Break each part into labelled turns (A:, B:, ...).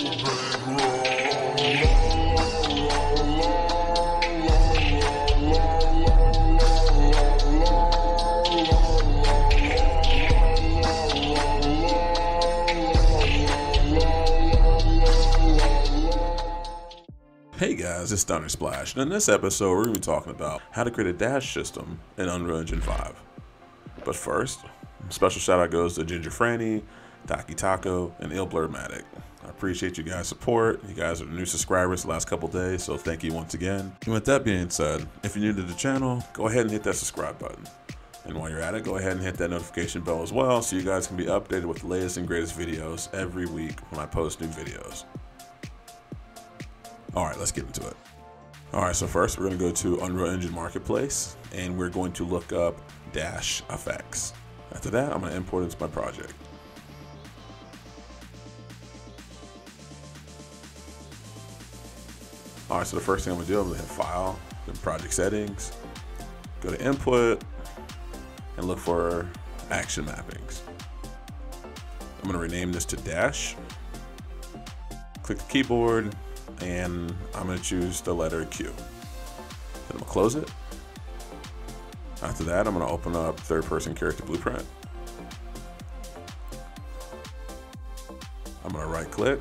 A: Hey guys, it's Thunder Splash, and in this episode we're going to be talking about how to create a dash system in Unreal Engine 5. But first, special shout out goes to Ginger Franny, Taki Taco, and Il Blurmatic. I appreciate you guys' support. You guys are the new subscribers the last couple days, so thank you once again. And with that being said, if you're new to the channel, go ahead and hit that subscribe button. And while you're at it, go ahead and hit that notification bell as well so you guys can be updated with the latest and greatest videos every week when I post new videos. All right, let's get into it. All right, so first we're gonna go to Unreal Engine Marketplace and we're going to look up Dash Effects. After that, I'm gonna import it into my project. All right, so the first thing I'm gonna do, I'm gonna hit File, then Project Settings, go to Input, and look for Action Mappings. I'm gonna rename this to Dash. Click the keyboard, and I'm gonna choose the letter Q. Then I'm gonna close it. After that, I'm gonna open up third person character blueprint. I'm gonna right click,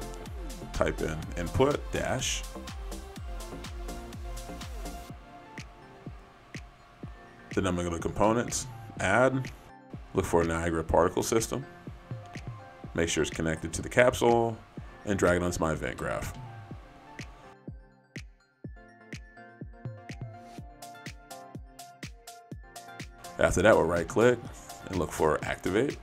A: type in input dash. I'm gonna go to components, add, look for a Niagara particle system, make sure it's connected to the capsule, and drag it onto my event graph. After that, we'll right click and look for activate.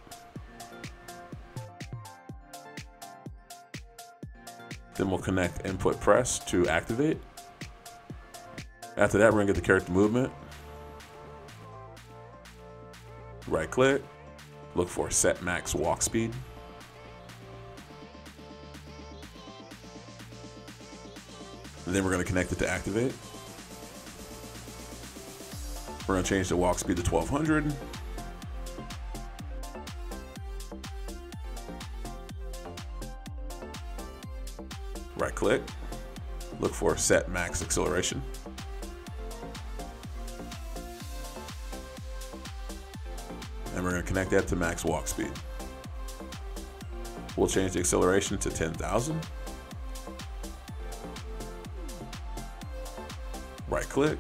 A: Then we'll connect input press to activate. After that, we're gonna get the character movement. Right click, look for set max walk speed. And then we're gonna connect it to activate. We're gonna change the walk speed to 1200. Right click, look for set max acceleration. We're gonna connect that to max walk speed. We'll change the acceleration to 10,000. Right click,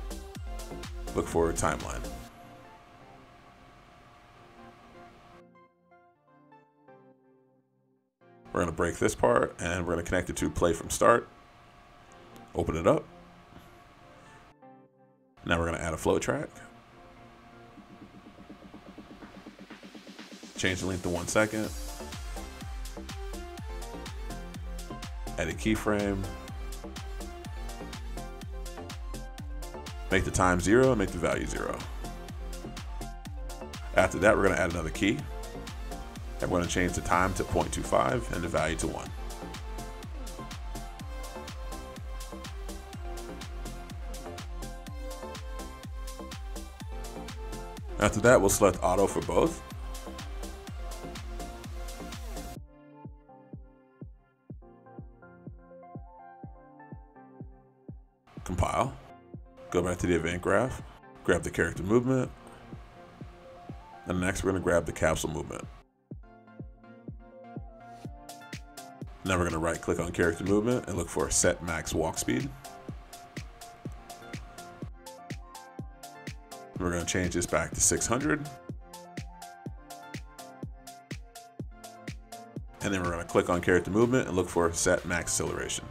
A: look for a timeline. We're going to break this part and we're going to connect it to play from start. Open it up. Now we're going to add a float track. Change the length to one second. Add a keyframe. Make the time zero and make the value zero. After that, we're gonna add another key. And we're gonna change the time to 0.25 and the value to one. After that, we'll select auto for both. To the event graph, grab the character movement, and next we're going to grab the capsule movement. Now we're going to right click on character movement and look for set max walk speed. We're going to change this back to 600. And then we're going to click on character movement and look for set max acceleration.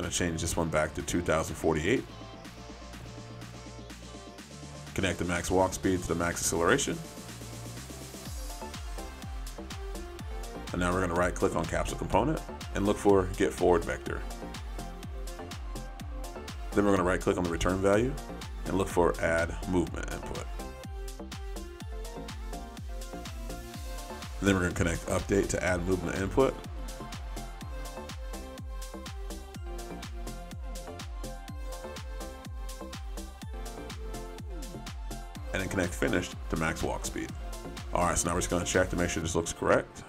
A: Gonna change this one back to 2048. Connect the max walk speed to the max acceleration. And now we're gonna right click on capsule component and look for get forward vector. Then we're gonna right click on the return value and look for add movement input. Then we're gonna connect update to add movement input connect finished to max walk speed. All right, so now we're just gonna check to make sure this looks correct.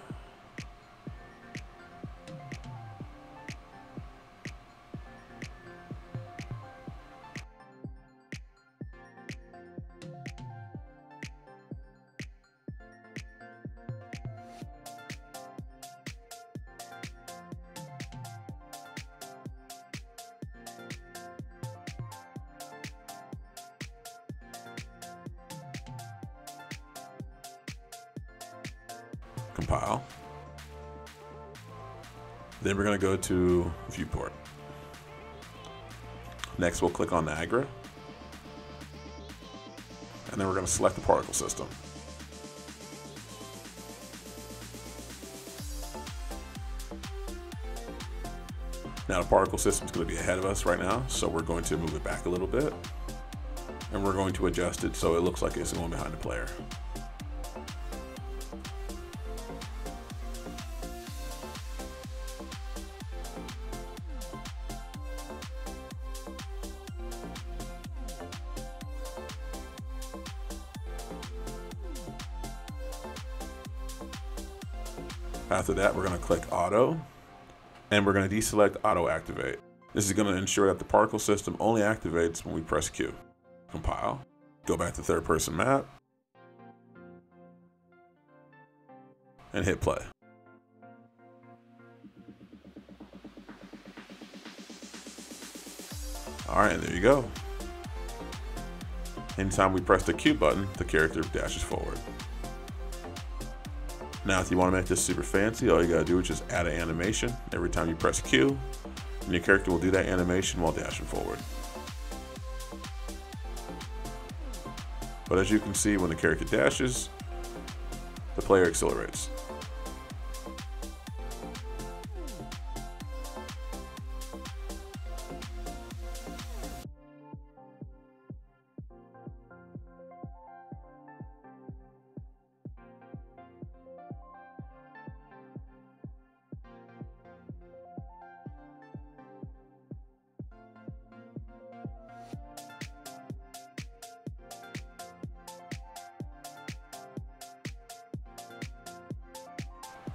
A: Then we're going to go to viewport. Next, we'll click on Niagara. And then we're going to select the particle system. Now the particle system is going to be ahead of us right now, so we're going to move it back a little bit. And we're going to adjust it so it looks like it's going behind the player. After that, we're going to click Auto, and we're going to deselect Auto Activate. This is going to ensure that the particle system only activates when we press Q. Compile, go back to third person map, and hit play. All right, there you go. Anytime we press the Q button, the character dashes forward. Now, if you want to make this super fancy, all you gotta do is just add an animation every time you press Q, and your character will do that animation while dashing forward. But as you can see, when the character dashes, the player accelerates.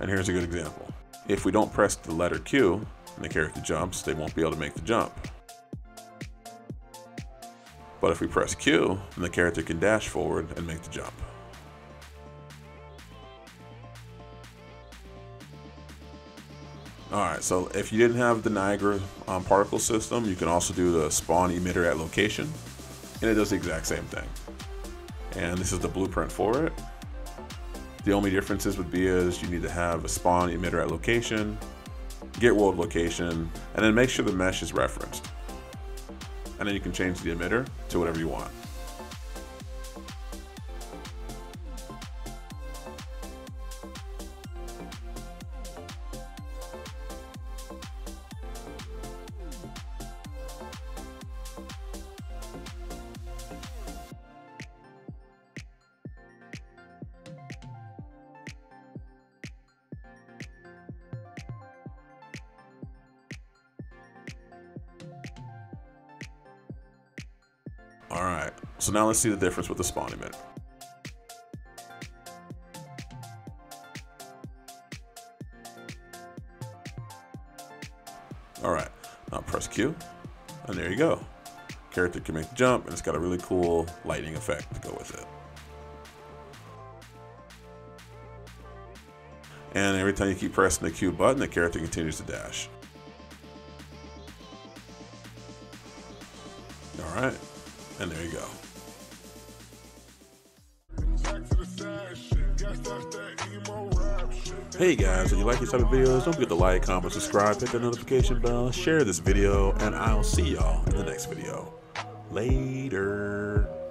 A: And here's a good example. If we don't press the letter Q and the character jumps, they won't be able to make the jump. But if we press Q, then the character can dash forward and make the jump. Alright, so if you didn't have the Niagara um, particle system, you can also do the spawn emitter at location, and it does the exact same thing. And this is the blueprint for it. The only differences would be is you need to have a spawn emitter at location, get world location, and then make sure the mesh is referenced. And then you can change the emitter to whatever you want. All right, so now let's see the difference with the spawn emitter. All right, now press Q, and there you go. Character can make the jump, and it's got a really cool lightning effect to go with it. And every time you keep pressing the Q button, the character continues to dash. All right. And there you go. Hey guys, if you like these type of videos, don't forget to like, comment, subscribe, hit the notification bell, share this video, and I'll see y'all in the next video. Later.